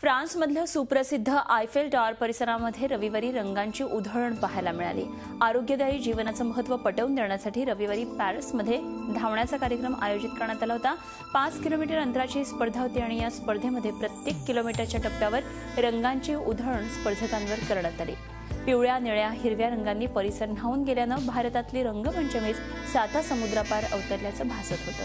फ्रान्समधलं सुप्रसिद्ध Eiffel tower परिसरामध्ये रविवारी रंगांची उधळण पाहायला मिळाली. आरोग्यदायी जीवनाचं महत्त्व पटवून देण्यासाठी रविवारी पॅरिसमध्ये धावण्याचा कार्यक्रम आयोजित करण्यात आला होता. पाच किलोमीटर अंतराची स्पर्धा होती आणि या स्पर्धेमध्ये प्रत्येक किलोमीटरच्या टप्प्यावर रंगांची उधळण स्पर्धकांवर करण्यात आली. पिवळ्या निळ्या हिरव्या रंगांनी परिसर न्हावून गेल्यानं भारतातली रंगपंचमीच साता समुद्रापार अवतरल्याचं भासत होतं.